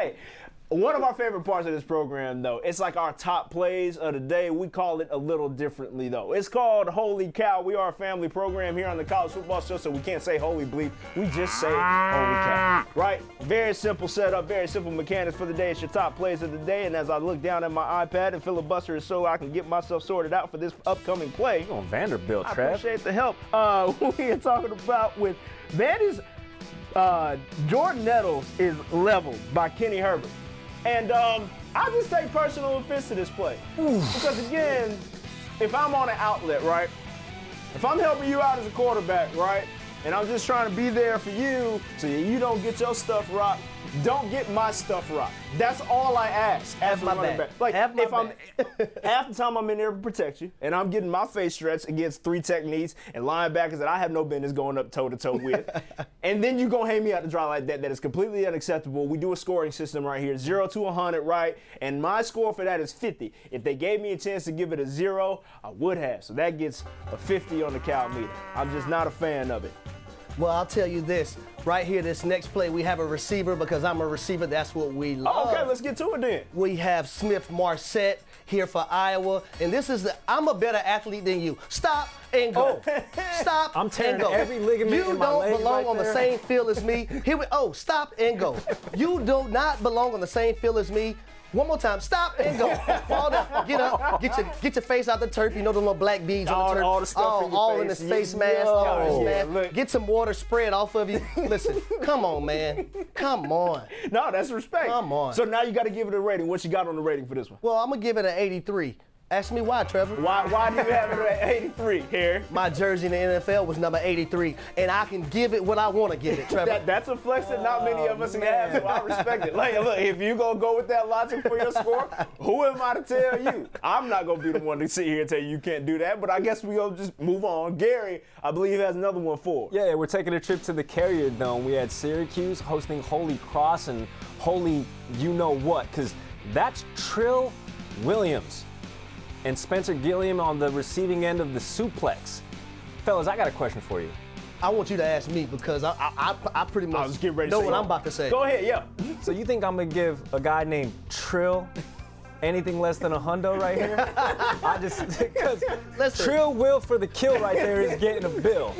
hey, one of our favorite parts of this program, though, it's like our top plays of the day. We call it a little differently, though. It's called Holy Cow. We are a family program here on the College Football Show, so we can't say Holy Bleep. We just say Holy Cow, right? Very simple setup, very simple mechanics for the day. It's your top plays of the day, and as I look down at my iPad and filibuster is so I can get myself sorted out for this upcoming play. You on Vanderbilt, I appreciate the help. Uh, we are talking about with that is uh, Jordan Nettles is leveled by Kenny Herbert, and um, I just take personal offense to this play. Because again, if I'm on an outlet, right, if I'm helping you out as a quarterback, right, and I'm just trying to be there for you so you don't get your stuff rocked. Don't get my stuff rocked. That's all I ask as my running back. back. Like my if I'm half the time I'm in there to protect you, and I'm getting my face stretched against three techniques and linebackers that I have no business going up toe to toe with, and then you gonna hang me out to dry like that. That is completely unacceptable. We do a scoring system right here, zero to 100, right? And my score for that is 50. If they gave me a chance to give it a zero, I would have. So that gets a 50 on the cow meter. I'm just not a fan of it. Well, I'll tell you this. Right here, this next play, we have a receiver because I'm a receiver. That's what we love. Oh, okay, let's get to it then. We have Smith-Marsette here for Iowa, and this is the I'm a better athlete than you. Stop and go. Oh. Stop. I'm tearing and go. every ligament You in my don't leg belong right on the same field as me. Here we oh, stop and go. You do not belong on the same field as me. One more time, stop and go. Fall down, get up, get your get your face out the turf. You know the little black beads All- on the turf. all the stuff all, in your all in face. face mask. all in his Yo. mask. Look. Get some water spread off of you. Listen, come on, man. Come on. No, that's respect. Come on. So now you got to give it a rating. What you got on the rating for this one? Well, I'm gonna give it an 83. Ask me why, Treavor. Why, why do you have it at 83 here? My jersey in the NFL was number 83, and I can give it what I want to give it, Treavor. That, that's a flex that not many of us can have, so I respect it. Like, look, if you gonna go with that logic for your score, who am I to tell you? I'm not gonna be the one to sit here and tell you you can't do that, but I guess we gonna just move on. Gary, I believe, has another one for. us. Yeah, we're taking a trip to the Carrier Dome. We had Syracuse hosting Holy Cross and Holy you know what, because that's Trill Williams and Spencer Gilliam on the receiving end of the suplex. Fellas, I got a question for you. I want you to ask me because I I, I, I pretty much I was getting ready to know say what. I'm about to say. Go ahead, yeah. So you think I'm gonna give a guy named Trill anything less than a hundo right here? I just because Trill Will for the kill right there is getting a bill.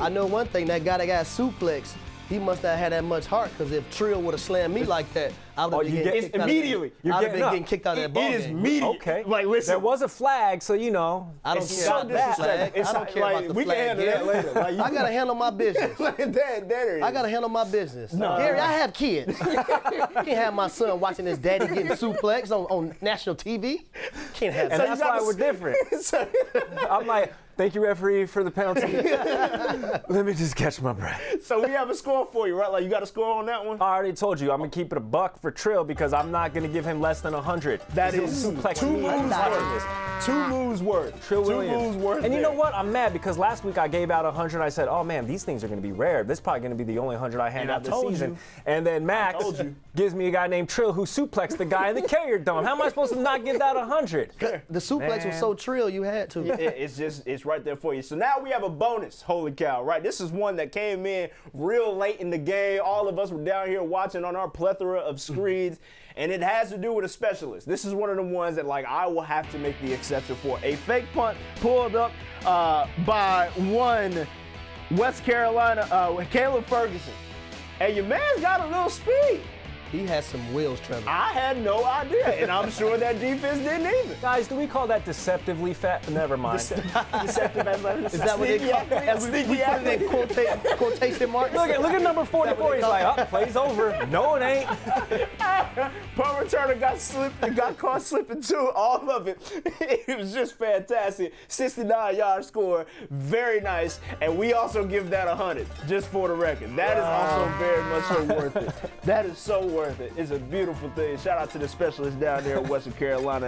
I know one thing. That guy that got suplex, he must not have had that much heart. Because if Trill would have slammed me like that, I would Oh, have been getting get- kicked out of immediately. that- You're I'd have getting been up. getting kicked out of that ball it is game. immediate. Okay. Like, listen. There was a flag, so you know. I don't It's care about the flag. It's I don't like- care about the we can flag. handle that later. Like, you- I gotta handle my business. that, that is. I gotta handle my business. No, Gary, I have kids. you can't have my son watching his daddy getting suplex on, on national TV. Can't have And that. that's why we're different. I'm like, thank you, referee, for the penalty. Let me just catch my breath. so we have a score for you, right? Like you got a score on that one? I already told you I'm gonna keep it a buck for Trill because I'm not gonna give him less than hundred. That is He'll suplex two moves worth. Two moves worth. Trill two Williams. moves worth. And you know what? I'm mad because last week I gave out 100. I said, oh man, these things are going to be rare. This is probably going to be the only 100 I hand And I out this season. you. And then Max gives me a guy named Trill who suplexed the guy in the carrier dome. How am I supposed to not give that 100? The suplex was so trill, you had to. It- it's just it's right there for you. So now we have a bonus. Holy cow! Right, this is one that came in real late in the game. All of us were down here watching on our plethora of screens, and it has to do with a specialist. This is one of the ones that like I will have to make the exception for. A fake punt pulled up uh, by one West Carolina, uh, Caleb Ferguson, and your man's got a little speed. He has some wheels, Treavor. I had no idea, and I'm sure that defense didn't either. Guys, do we call that deceptively fat? Never mind. Deceptive athletics. Is that what they call athlete, as we, we sneaky put it in athlete. quota- quotation marks? Look at look at number 44. He's like, oh, play's over. No, it ain't. Punt returner got slipped, got caught slipping too. All of it. It was just fantastic. 69 yard score, very nice. And we also give that a hundred, just for the record. That is also very much so worth it. That is so worth it. It's a beautiful thing. Shout out to the specialists down there in Western Carolina.